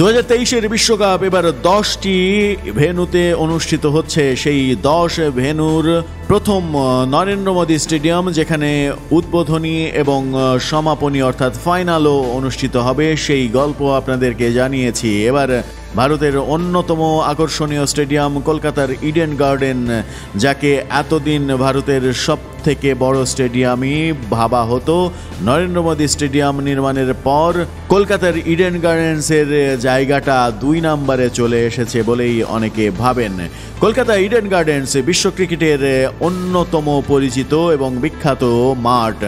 দু হাজার বিশ্বকাপ এবার দশটি ভেন্যুতে অনুষ্ঠিত হচ্ছে। সেই দশ ভেন্যুর প্রথম নরেন্দ্র মোদী স্টেডিয়াম, যেখানে উদ্বোধনী এবং সমাপনী অর্থাৎ ফাইনালও অনুষ্ঠিত হবে। সেই গল্প আপনাদেরকে জানিয়েছি। এবার ভারতের অন্যতম আকর্ষণীয় স্টেডিয়াম কলকাতার ইডেন গার্ডেন, যাকে এতদিন ভারতের সব থেকে বড় স্টেডিয়ামই ভাবা হতো নরেন্দ্র মোদী স্টেডিয়াম নির্মাণের পর কলকাতার ইডেন গার্ডেন্সের জায়গাটা দুই নম্বরে চলে এসেছে বলেই অনেকে ভাবেন। কলকাতা ইডেন গার্ডেন্স বিশ্ব ক্রিকেটের অন্যতম পরিচিত এবং বিখ্যাত মাঠ।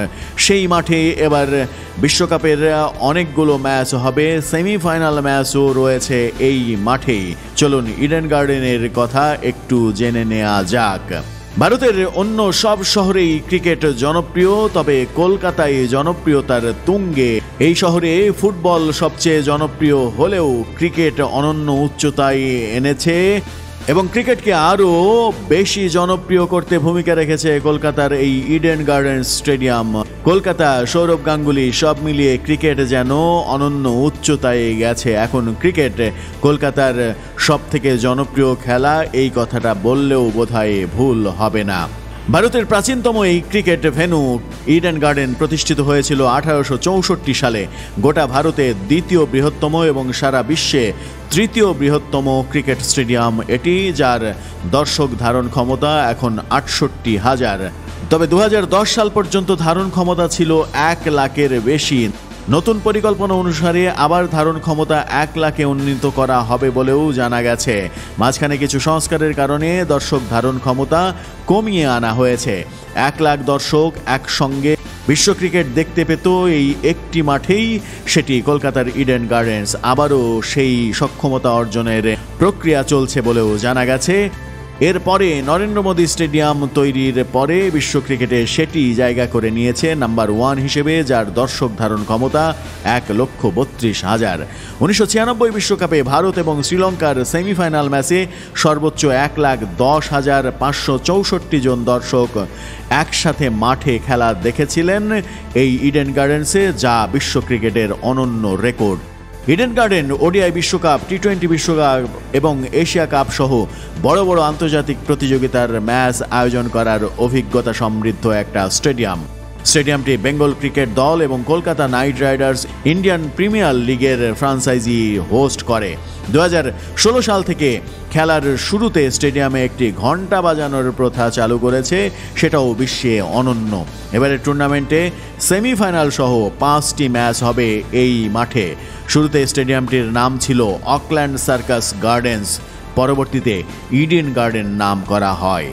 সেই মাঠে এবার বিশ্বকাপের অনেকগুলো ম্যাচ হবে, সেমিফাইনাল ম্যাচও রয়েছে এই মাঠেই চলুন ইডেন গার্ডেনের কথা একটু জেনে নেওয়া যাক। ভারতের অন্য সব শহরেই ক্রিকেট জনপ্রিয়, তবে কলকাতায় জনপ্রিয়তার তুঙ্গে। এই শহরে ফুটবল সবচেয়ে জনপ্রিয় হলেও ক্রিকেট অনন্য উচ্চতায় এনেছে। এবং ক্রিকেটকে আরও বেশি জনপ্রিয় করতে ভূমিকা রেখেছে কলকাতার এই Eden Garden stadium Kolkata, Sourav Ganguly সব মিলিয়ে ক্রিকেট যেন অনন্য উচ্চতায় গেছে। এখন ক্রিকেট কলকাতার সব থেকে জনপ্রিয় খেলা, এই কথাটা বললেও বোধহয় ভুল হবে না। ভারতের প্রাচীনতম এই ক্রিকেট ভেন্যু ইডেন গার্ডেন প্রতিষ্ঠিত হয়েছিল আঠারোশো চৌষট্টি সালে। গোটা ভারতে দ্বিতীয় বৃহত্তম এবং সারা বিশ্বে তৃতীয় বৃহত্তম ক্রিকেট স্টেডিয়াম এটি, যার দর্শক ধারণ ক্ষমতা এখন আটষট্টি হাজার। তবে দু হাজার দশ সাল পর্যন্ত ধারণ ক্ষমতা ছিল এক লাখের বেশি। নতুন পরিকল্পনা অনুসারে আবার ধারণ ক্ষমতা এক লাখে উন্নীত করা হবে বলেও জানা গেছে। মাঝখানে কিছু সংস্কারের কারণে দর্শক ধারণ ক্ষমতা কমিয়ে আনা হয়েছে। এক লাখ দর্শক একসঙ্গে বিশ্ব ক্রিকেট দেখতে পেত এই একটি মাঠেই, সেটি কলকাতার ইডেন গার্ডেন্স। আবারও সেই সক্ষমতা অর্জনের প্রক্রিয়া চলছে বলেও জানা গেছে। এরপরে নরেন্দ্র মোদী স্টেডিয়াম তৈরির পরে বিশ্ব ক্রিকেটে সেটি জায়গা করে নিয়েছে নাম্বার ওয়ান হিসেবে, যার দর্শক ধারণ ক্ষমতা এক লক্ষ বত্রিশ হাজার। উনিশশো ছিয়ানব্বই বিশ্বকাপে ভারত এবং শ্রীলঙ্কার সেমিফাইনাল ম্যাচে সর্বোচ্চ এক লাখ দশ হাজার পাঁচশো চৌষট্টি জন দর্শক একসাথে মাঠে খেলা দেখেছিলেন এই ইডেন গার্ডেন্সে, যা বিশ্ব ক্রিকেটের অনন্য রেকর্ড। ইডেন গার্ডেন ওডিআই বিশ্বকাপ টি টোয়েন্টি বিশ্বকাপ এবং এশিয়া কাপ সহ বড় বড় আন্তর্জাতিক প্রতিযোগিতার ম্যাচ আয়োজন করার অভিজ্ঞতা সমৃদ্ধ একটা স্টেডিয়াম। স্টেডিয়ামটি বেঙ্গল ক্রিকেট দল এবং Kolkata Knight Riders Indian Premier লিগের ফ্রাঞ্চাইজি হোস্ট করে। দু হাজার ষোলো সাল থেকে খেলার শুরুতে স্টেডিয়ামে একটি ঘণ্টা বাজানোর প্রথা চালু করেছে, সেটাও বিশ্বে অনন্য। এবারের টুর্নামেন্টে সেমিফাইনাল সহ পাঁচটি ম্যাচ হবে এই মাঠে। শুরুতে স্টেডিয়ামটির নাম ছিল অকল্যান্ড সার্কাস গার্ডেন্স, পরবর্তীতে ইডেন গার্ডেন নাম করা হয়।